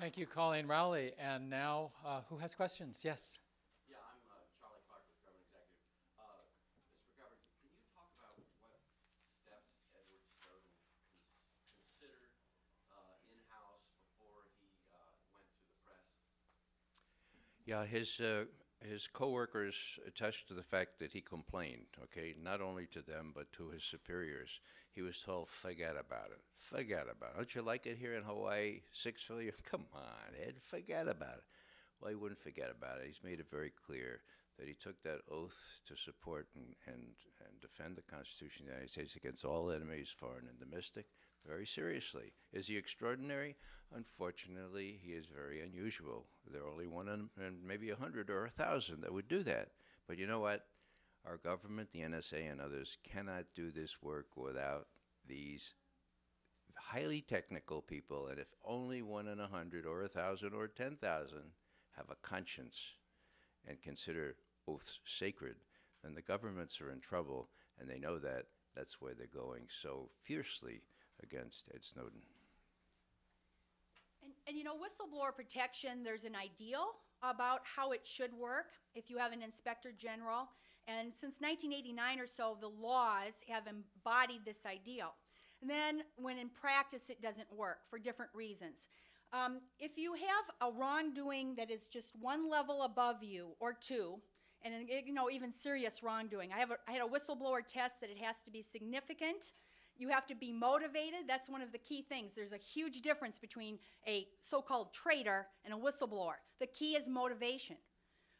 Thank you, Coleen Rowley. And now, uh, who has questions? Yes. Yeah, I'm uh, Charlie Clark Government Executive. Uh, Mr. Can you talk about what steps Edward Snowden considered uh, in-house before he uh, went to the press? Yeah, his, uh, his coworkers attest to the fact that he complained, okay, not only to them, but to his superiors. He was told, forget about it, forget about it. Don't you like it here in Hawaii, six for? Come on, Ed, forget about it. Well, he wouldn't forget about it. He's made it very clear that he took that oath to support and, and, and defend the Constitution of the United States against all enemies, foreign and domestic, very seriously. Is he extraordinary? Unfortunately, he is very unusual. There are only one in maybe a hundred or a thousand that would do that. But you know what? Our government, the NSA, and others cannot do this work without these highly technical people. And if only one in a hundred or a thousand or ten thousand have a conscience and consider oaths sacred, then the governments are in trouble, and they know that. That's why they're going so fiercely against Ed Snowden. And, and you know, whistleblower protection, there's an ideal about how it should work if you have an inspector general. And since 1989 or so, the laws have embodied this ideal. And then, when in practice it doesn't work for different reasons. Um, if you have a wrongdoing that is just one level above you or two, and you know even serious wrongdoing, I have a, I had a whistleblower test that it has to be significant. You have to be motivated. That's one of the key things. There's a huge difference between a so called traitor and a whistleblower. The key is motivation.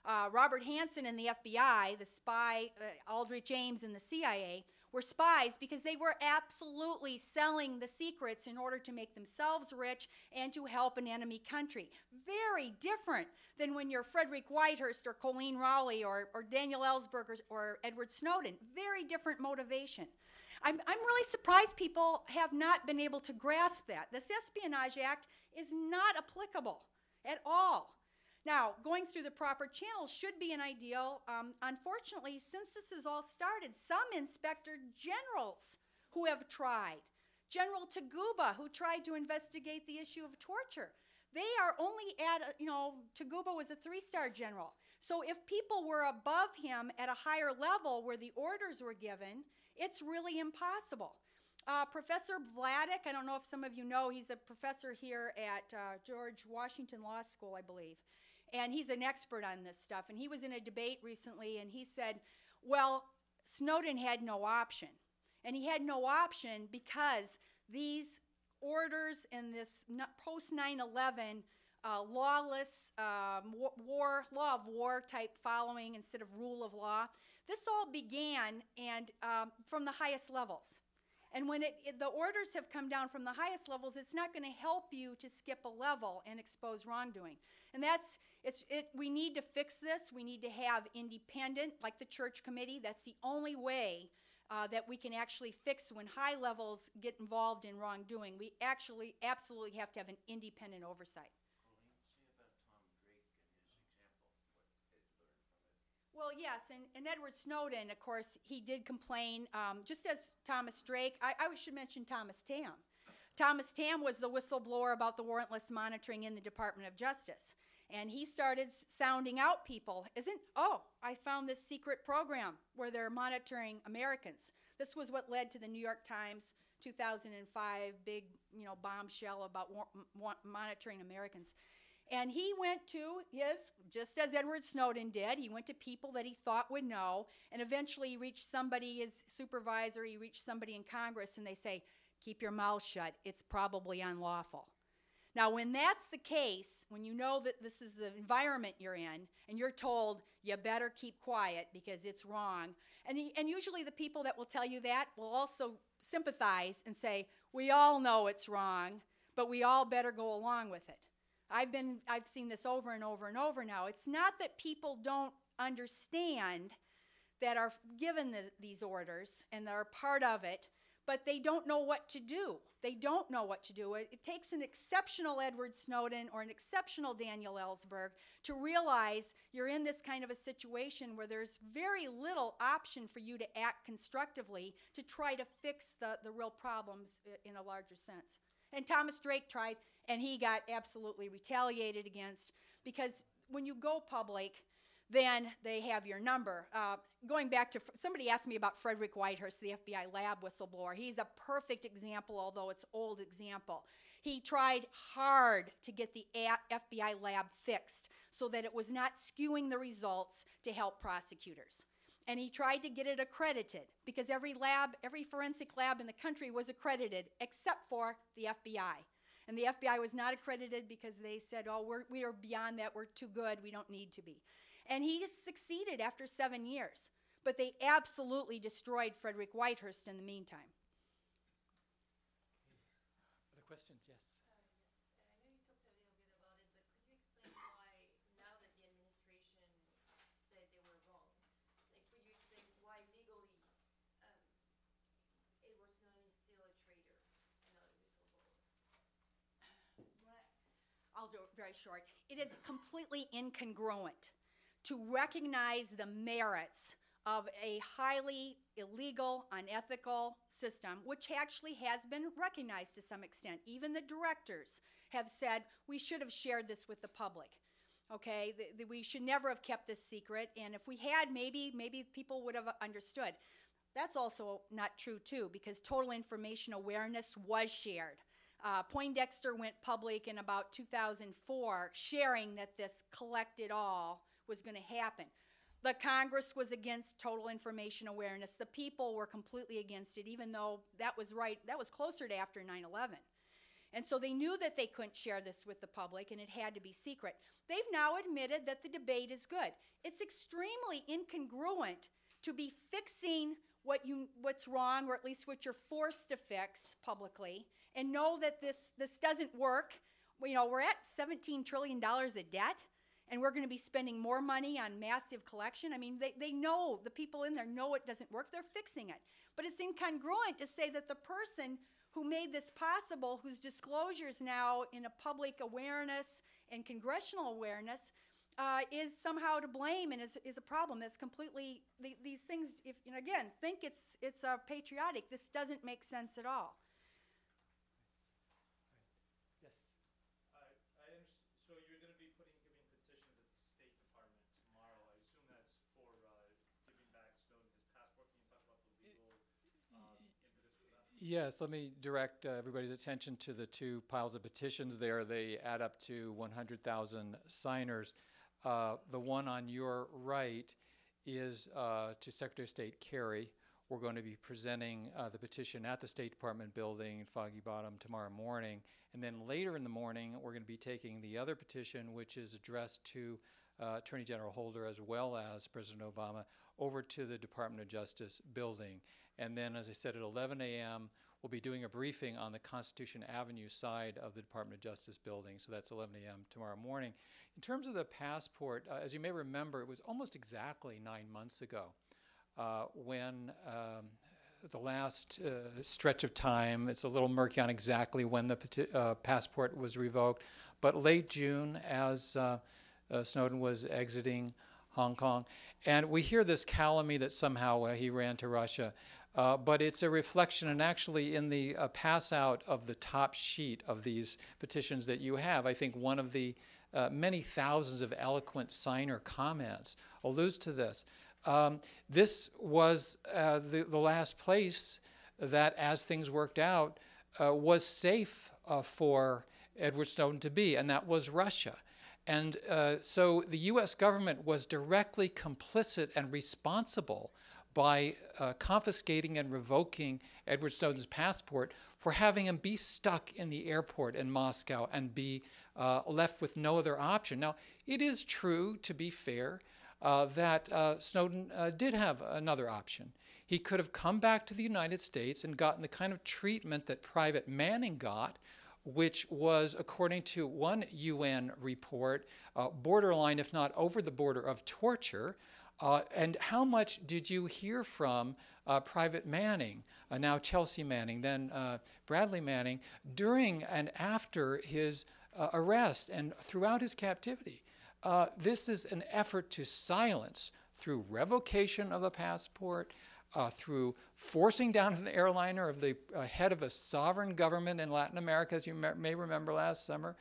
Uh, Robert Hanssen and the FBI, the spy, uh, Aldrich Ames and the CIA, were spies because they were absolutely selling the secrets in order to make themselves rich and to help an enemy country. Very different than when you're Frederick Whitehurst or Coleen Rowley or, or Daniel Ellsberg or, or Edward Snowden. Very different motivation. I'm, I'm really surprised people have not been able to grasp that. This Espionage Act is not applicable at all. Now, going through the proper channels should be an ideal. Um, unfortunately, since this has all started, some inspector generals who have tried, General Taguba, who tried to investigate the issue of torture, they are only at, you know, Taguba was a three star general. So if people were above him at a higher level where the orders were given, it's really impossible. Uh, professor Vladeck, I don't know if some of you know, he's a professor here at uh, George Washington Law School, I believe. And he's an expert on this stuff. And he was in a debate recently and he said, well, Snowden had no option. And he had no option because these orders and this post 9 11 uh, lawless um, war, law of war type following instead of rule of law, this all began and um, from the highest levels. And when it, it, the orders have come down from the highest levels, it's not going to help you to skip a level and expose wrongdoing. And that's, it's, it, we need to fix this. We need to have independent, like the church committee. That's the only way uh, that we can actually fix when high levels get involved in wrongdoing. We actually absolutely have to have an independent oversight. Well, yes, and, and Edward Snowden, of course, he did complain, um, just as Thomas Drake. I, I should mention Thomas Tamm. Thomas Tamm was the whistleblower about the warrantless monitoring in the Department of Justice. And he started sounding out people. Isn't, oh, I found this secret program where they're monitoring Americans. This was what led to the New York Times 2005 big, you know, bombshell about monitoring Americans. And he went to his, just as Edward Snowden did, he went to people that he thought would know, and eventually he reached somebody, his supervisor, he reached somebody in Congress, and they say, keep your mouth shut, it's probably unlawful. Now, when that's the case, when you know that this is the environment you're in, and you're told you better keep quiet because it's wrong, and, he, and usually the people that will tell you that will also sympathize and say, we all know it's wrong, but we all better go along with it. I've been I've seen this over and over and over now. It's not that people don't understand that are given the, these orders and that are part of it, but they don't know what to do. They don't know what to do. It, it takes an exceptional Edward Snowden or an exceptional Daniel Ellsberg to realize you're in this kind of a situation where there's very little option for you to act constructively to try to fix the, the real problems uh, in a larger sense. And Thomas Drake tried, and he got absolutely retaliated against because when you go public, then they have your number. Uh, going back to somebody asked me about Frederick Whitehurst, the FBI lab whistleblower. He's a perfect example, although it's old example. He tried hard to get the FBI lab fixed so that it was not skewing the results to help prosecutors. And he tried to get it accredited because every lab, every forensic lab in the country was accredited except for the FBI. And the FBI was not accredited because they said, oh, we're, we are beyond that, we're too good, we don't need to be. And he succeeded after seven years. But they absolutely destroyed Frederick Whitehurst in the meantime. Other questions? Yes. I know you talked a little bit about it, but could you explain why, now that the administration said they were wrong, like, could you explain why legally, um, Edward Snowden is still a traitor and not a whistleblower? I'll do it very short. It is completely incongruent to recognize the merits of a highly illegal, unethical system, which actually has been recognized to some extent. Even the directors have said we should have shared this with the public. Okay, we should never have kept this secret, and if we had, maybe maybe people would have understood. That's also not true too, because total information awareness was shared. Uh, Poindexter went public in about 2004, sharing that this collected all was going to happen. The Congress was against total information awareness. The people were completely against it, even though that was right, that was closer to after 9 11. And so they knew that they couldn't share this with the public and it had to be secret. They've now admitted that the debate is good. It's extremely incongruent to be fixing what you what's wrong or at least what you're forced to fix publicly and know that this this doesn't work. You know, we're at 17 trillion dollars of debt and we're going to be spending more money on massive collection. I mean, they, they know, the people in there know it doesn't work. They're fixing it. But it's incongruent to say that the person who made this possible, whose disclosures now in a public awareness and congressional awareness, uh, is somehow to blame and is, is a problem. That's completely, the, these things, if, you know, again, think it's, it's uh, patriotic. This doesn't make sense at all. Yes. I, I understand, so you're gonna be putting, giving petitions at the State Department tomorrow, I assume that's for, uh, giving back Snowden his passport, can you talk about the legal, um, impetus for that? Yes, let me direct uh, everybody's attention to the two piles of petitions there. They add up to 100,000 signers. Uh, the one on your right is uh, to Secretary of State Kerry. We're going to be presenting uh, the petition at the State Department building in Foggy Bottom tomorrow morning. And then later in the morning, we're going to be taking the other petition, which is addressed to uh, Attorney General Holder as well as President Obama, over to the Department of Justice building. And then, as I said, at 11 a.m., we'll be doing a briefing on the Constitution Avenue side of the Department of Justice building. So that's 11 a.m. tomorrow morning. In terms of the passport, uh, as you may remember, it was almost exactly nine months ago uh, when um, the last uh, stretch of time, it's a little murky on exactly when the uh, passport was revoked, but late June, as uh, uh, Snowden was exiting Hong Kong. And we hear this calumny that somehow uh, he ran to Russia. Uh, but it's a reflection, and actually, in the uh, pass out of the top sheet of these petitions that you have, I think one of the uh, many thousands of eloquent signer comments alludes to this. Um, this was uh, the, the last place that, as things worked out, uh, was safe uh, for Edward Snowden to be, and that was Russia. And so the US government was directly complicit and responsible by uh, confiscating and revoking Edward Snowden's passport for having him be stuck in the airport in Moscow and be uh, left with no other option. Now, it is true, to be fair, uh, that uh, Snowden uh, did have another option. He could have come back to the United States and gotten the kind of treatment that Private Manning got, which was, according to one UN report, uh, borderline, if not over the border of torture. Uh, and how much did you hear from uh, Private Manning, uh, now Chelsea Manning, then uh, Bradley Manning, during and after his uh, arrest and throughout his captivity? This is an effort to silence through revocation of the passport, through forcing down an airliner of the head of a sovereign government in Latin America, as you may remember last summer.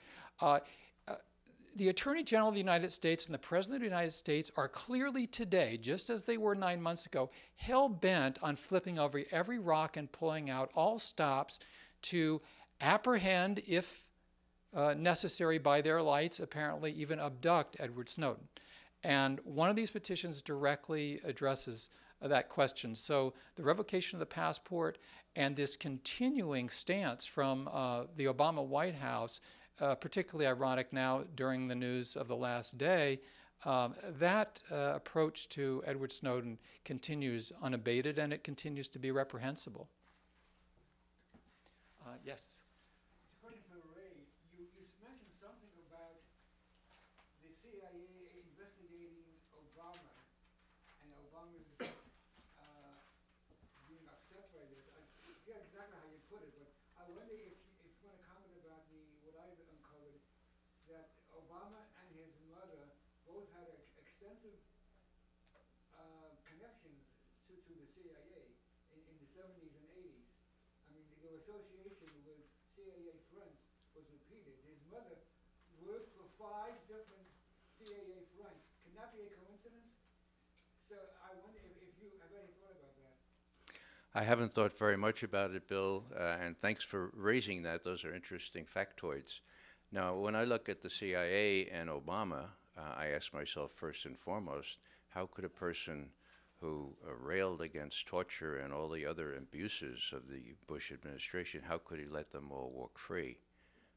The Attorney General of the United States and the President of the United States are clearly today, just as they were nine months ago, hell bent on flipping over every rock and pulling out all stops to apprehend, if uh, necessary by their lights, apparently even abduct Edward Snowden. And one of these petitions directly addresses that question. So the revocation of the passport and this continuing stance from uh, the Obama White House, uh, particularly ironic now during the news of the last day, um, that uh, approach to Edward Snowden continues unabated and it continues to be reprehensible. Uh, yes. According to Ray, you, you mentioned something about the CIA investigating Obama and Obama's uh, being upset by this. I forget exactly how you put it, but I wonder if you, if you want to comment about the what I've uncovered that Obama and his mother both had ex- extensive uh, connections to, to the CIA in, in the 70s and 80s. I mean, their association with CIA fronts was repeated. His mother worked for five different CIA fronts. Can that be a coincidence? So I wonder if, if you have any thought about that. I haven't thought very much about it, Bill, uh, and thanks for raising that. Those are interesting factoids. Now, when I look at the CIA and Obama, uh, I ask myself first and foremost, how could a person who uh, railed against torture and all the other abuses of the Bush administration, how could he let them all walk free?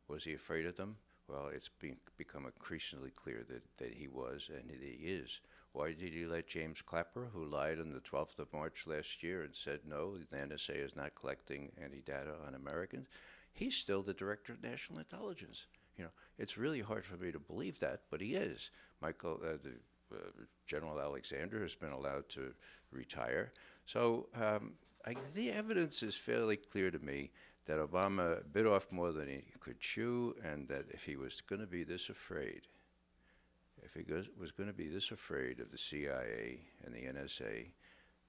Was he afraid of them? Well, it's been, become increasingly clear that, that he was and that he is. Why did he let James Clapper, who lied on the 12th of March last year and said, no, the NSA is not collecting any data on Americans? He's still the director of national intelligence. You know, it's really hard for me to believe that, but he is. Michael, uh, the, uh, General Alexander has been allowed to retire. So um, I, the evidence is fairly clear to me that Obama bit off more than he could chew, and that if he was going to be this afraid, if he goes, was going to be this afraid of the CIA and the NSA,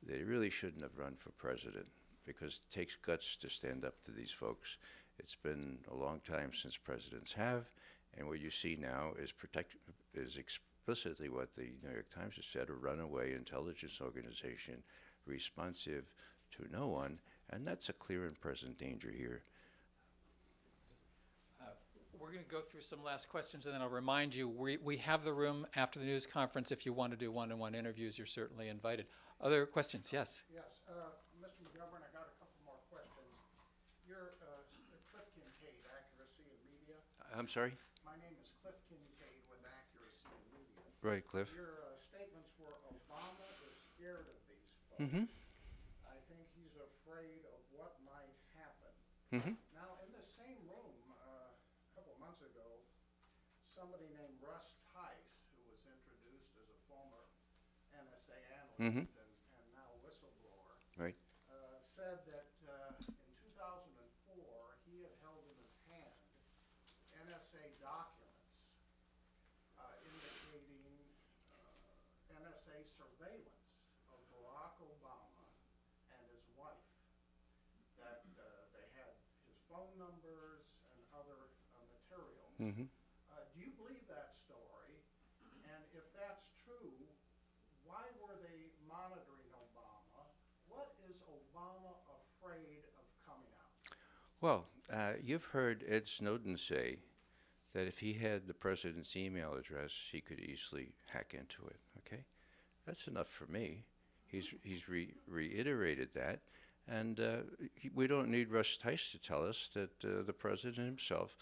he really shouldn't have run for president because it takes guts to stand up to these folks. It's been a long time since presidents have, and what you see now is protect is explicitly what the New York Times has said: a runaway intelligence organization, responsive to no one, and that's a clear and present danger here. We're going to go through some last questions, and then I'll remind you, we, we have the room after the news conference. If you want to do one-on-one interviews, you're certainly invited. Other questions? Yes. Yes, uh, Mr. McGovern, I got a couple more questions. You're uh, s- Cliff Kincaid, Accuracy in Media. I'm sorry. My name is Cliff Kincaid with Accuracy Media. Right, Cliff. Your uh, statements were Obama is scared of these folks. Mm-hmm. I think he's afraid of what might happen. Mm-hmm. Now, in the same room, uh, a couple months ago, somebody named Russ Tice, who was introduced as a former NSA analyst Mhm. and, and now whistleblower, Right. uh, said that uh, in 2004 he had held in his hand NSA documents uh, indicating uh, NSA surveillance of Barack Obama and his wife. That uh, they had his phone numbers and other uh, materials. Mm-hmm. Uh, do you believe that story? And if that's true, why were they monitoring Obama? What is Obama afraid of coming out? Well, uh, you've heard Ed Snowden say that if he had the president's email address, he could easily hack into it. Okay, that's enough for me. He's he's re- reiterated that, and uh, he, we don't need Russ Tice to tell us that uh, the president himself,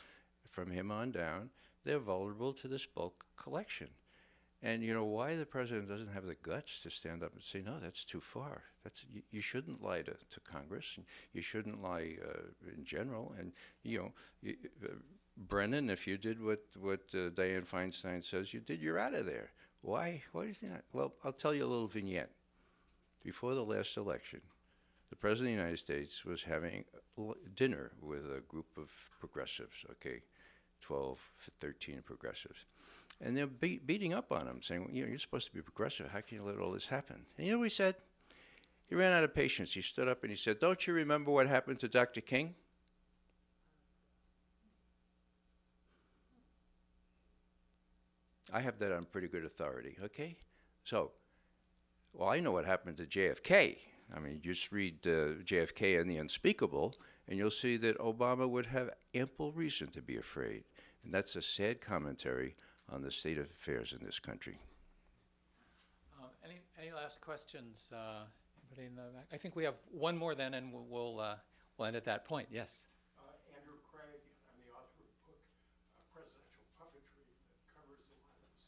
from him on down, they're vulnerable to this bulk collection. And you know why the president doesn't have the guts to stand up and say, "No, that's too far. That's you, you shouldn't lie to, to Congress. You shouldn't lie uh, in general." And you know, you, uh, Brennan, if you did what what uh, Dianne Feinstein says you did, you're out of there. Why? Why does he? Well, I'll tell you a little vignette. Before the last election, the president of the United States was having dinner with a group of progressives. Okay, 12, 13 progressives and they're be- beating up on him, saying, you know, you're supposed to be progressive. How can you let all this happen? And you know what he said? He ran out of patience. He stood up and he said, Don't you remember what happened to Dr. King? I have that on pretty good authority, okay? So, well, I know what happened to JFK. I mean, just read uh, JFK and the Unspeakable, and you'll see that Obama would have ample reason to be afraid. And that's a sad commentary on the state of affairs in this country. Um, Any, any last questions? uh, Anybody in the back? I think we have one more then, and we'll- we'll, uh, we'll end at that point. Yes. Uh, Andrew Craig, I'm the author of a book, uh, Presidential Puppetry, that covers a lot of this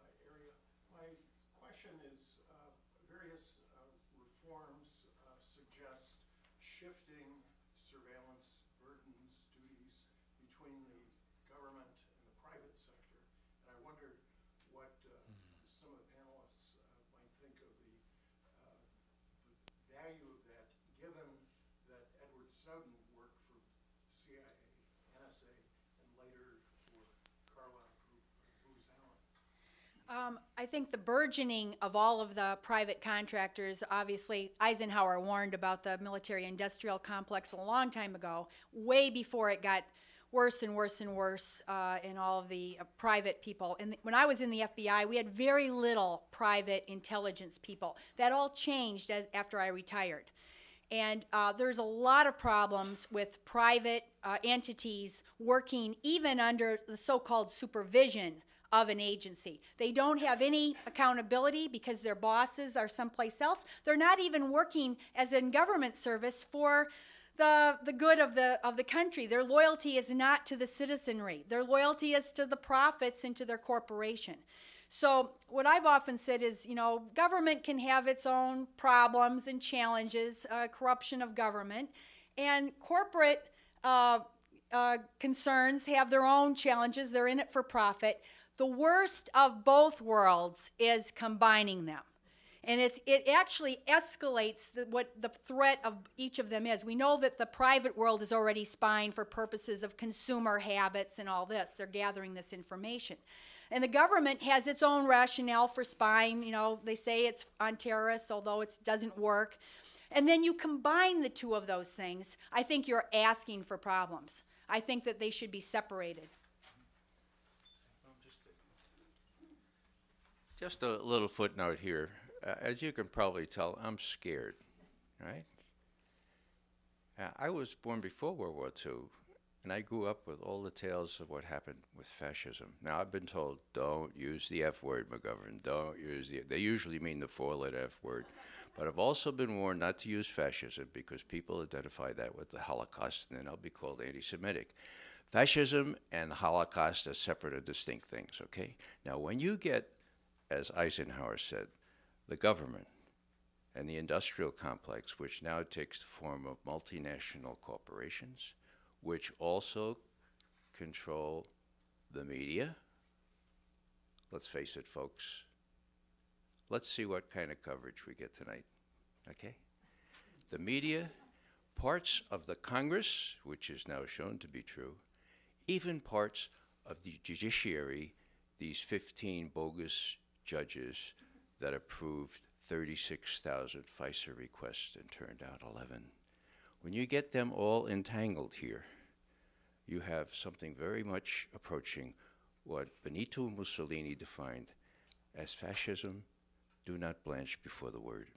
uh, area. My question is, uh, various uh, reforms uh, suggest shifting surveillance burdens, duties between the government and the private sector. And I wonder what uh, some of the panelists uh, might think of the uh, the value of that, given that Edward Snowden worked for CIA, NSA, and later for Group, Booz Allen. Um, I think the burgeoning of all of the private contractors, obviously Eisenhower warned about the military industrial complex a long time ago, way before it got worse and worse and worse uh, in all of the uh, private people. And when I was in the FBI, we had very little private intelligence people. That all changed as, after I retired. And uh, there's a lot of problems with private uh, entities working even under the so called supervision of an agency. They don't have any accountability because their bosses are someplace else. They're not even working as in government service for the, the good of the, of the country. Their loyalty is not to the citizenry, their loyalty is to the profits and to their corporation. So, what I've often said is, you know, government can have its own problems and challenges, uh, corruption of government, and corporate uh, uh, concerns have their own challenges. They're in it for profit. The worst of both worlds is combining them. And it's, it actually escalates the, what the threat of each of them is. We know that the private world is already spying for purposes of consumer habits and all this. They're gathering this information. And the government has its own rationale for spying. You know, they say it's on terrorists, although it doesn't work. And then you combine the two of those things, I think you're asking for problems. I think that they should be separated. Just a little footnote here. Uh, as you can probably tell, I'm scared, right? Uh, I was born before World War II, and I grew up with all the tales of what happened with fascism. Now, I've been told, don't use the F word, McGovern. Don't use the. They usually mean the four letter F word. But I've also been warned not to use fascism because people identify that with the Holocaust, and then I'll be called anti Semitic. Fascism and the Holocaust are separate and distinct things, okay? Now, when you get, as Eisenhower said, the government and the industrial complex, which now takes the form of multinational corporations, which also control the media. Let's face it, folks. Let's see what kind of coverage we get tonight. Okay? The media, parts of the Congress, which is now shown to be true, even parts of the judiciary, these 15 bogus judges that approved 36,000 FISA requests and turned out 11. When you get them all entangled here, you have something very much approaching what Benito Mussolini defined as fascism do not blanch before the word.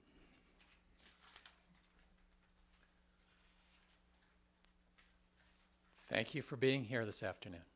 Thank you for being here this afternoon.